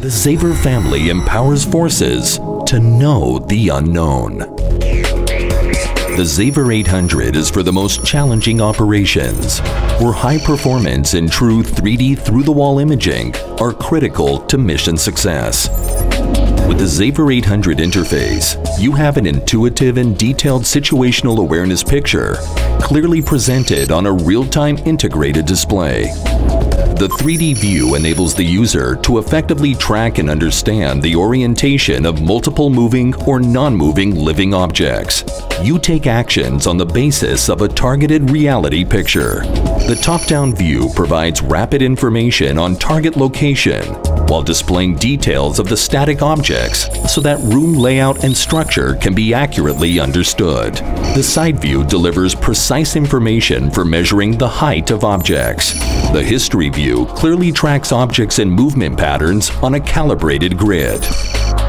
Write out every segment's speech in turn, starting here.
The Xaver family empowers forces to know the unknown. The Xaver 800 is for the most challenging operations, where high performance and true 3D through-the-wall imaging are critical to mission success. With the Xaver 800 interface, you have an intuitive and detailed situational awareness picture, clearly presented on a real-time integrated display. The 3D view enables the user to effectively track and understand the orientation of multiple moving or non-moving living objects. You take actions on the basis of a targeted reality picture. The top-down view provides rapid information on target location while displaying details of the static objects so that room layout and structure can be accurately understood. The side view delivers precise information for measuring the height of objects. The history view clearly tracks objects and movement patterns on a calibrated grid.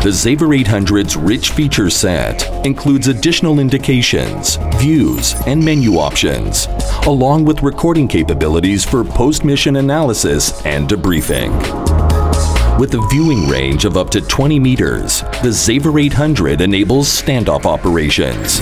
The Xaver 800's rich feature set includes additional indications, views, and menu options, along with recording capabilities for post-mission analysis and debriefing. With a viewing range of up to 20 meters, the Xaver 800 enables standoff operations.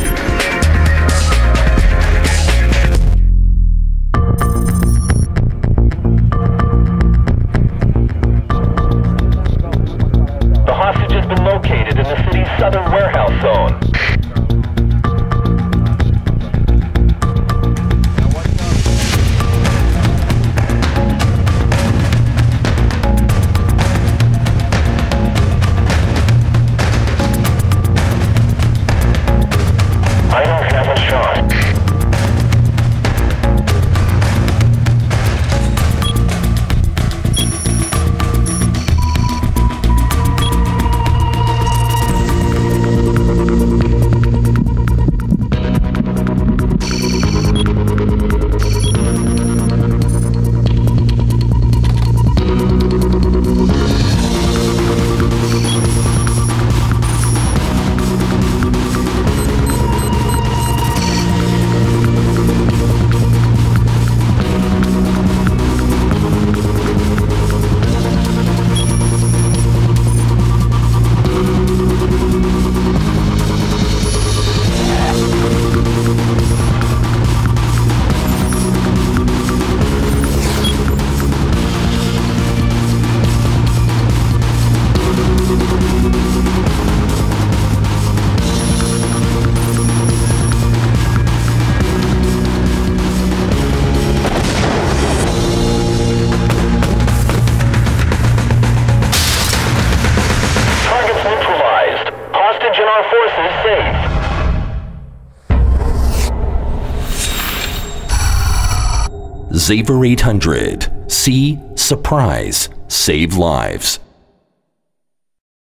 Xaver 800. See, surprise, save lives.